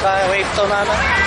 ばウェなの